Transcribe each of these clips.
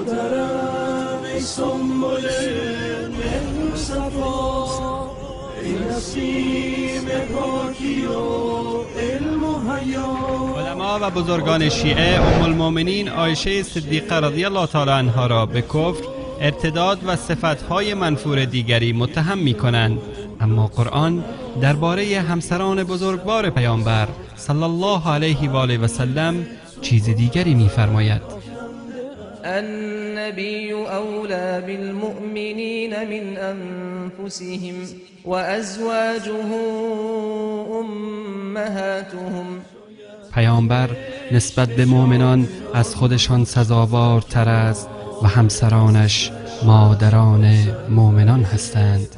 مادرم ای سنبل مهر صفا ای نسیم پاکی و علم و حیا. علما و بزرگان شیعه ام المؤمنین عایشه صدیقه رضی الله تعالی عنها را به کفر ارتداد و صفتهای منفور دیگری متهم می کنند اما قرآن درباره همسران بزرگوار پیامبر صلی الله علیه و آله و سلم چیز دیگری می‌فرماید. النبي أولى بالمؤمنين من أنفسهم وأزواجه أمهاتهم. پیامبر نسبت به مؤمنان از خودشان سزاوارتر است و همسرانش مادران مؤمنان هستند.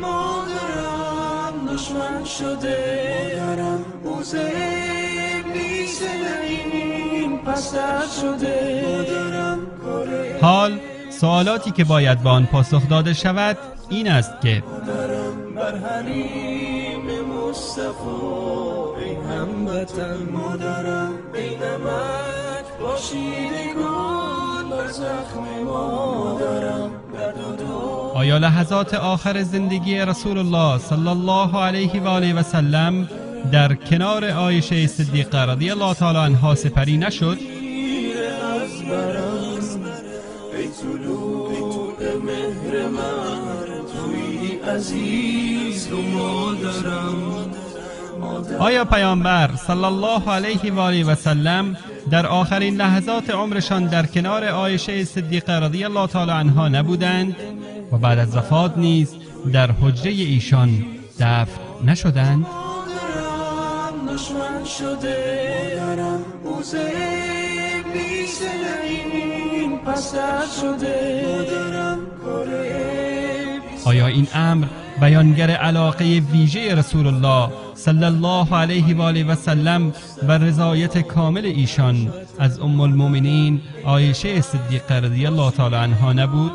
مادرم دشمن شده. مادرم شده. حال سوالاتی که باید به آن پاسخ داده شود این است که مادرم بر حریم مصطفی ای هموطن. مادرم ای نمک پاشیدگان بر زخم مادرم درد و داغ آیا لحظات آخر زندگی رسول الله صلی الله علیه و آله و سلم در کنار عایشه صدیقه رضی الله تعالی عنها سپری نشد؟ آیا پیامبر صلی الله علیه و آله و سلم در آخرین لحظات عمرشان در کنار عایشه صدیقه رضی الله تعالی عنها نبودند و بعد از وفات نیز در حجره ایشان دفن نشدند؟ دشمن شده. مادرم موزه پسر شده. مادرم آیا این امر بیانگر علاقه ویژه رسول الله صلی الله علیه و آله و سلم و رضایت کامل ایشان از ام المؤمنین عایشه صدیقه رضی الله تعالی عنها نبود؟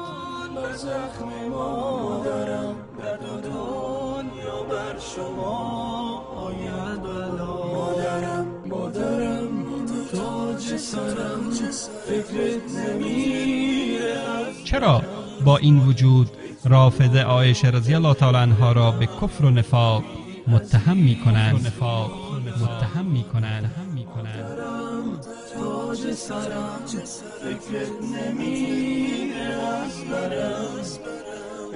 شما سرم فکرت نمیره؟ چرا با این وجود رافضه عایشه رضی الله تعالی عنها را به کفر و نفاق متهم می کنند نفاق متهم می کنند تاج سرم فکرت نمیره؟ از برم.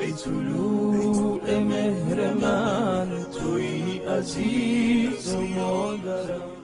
ای طلوع مهر من توی عزیز و مادرم.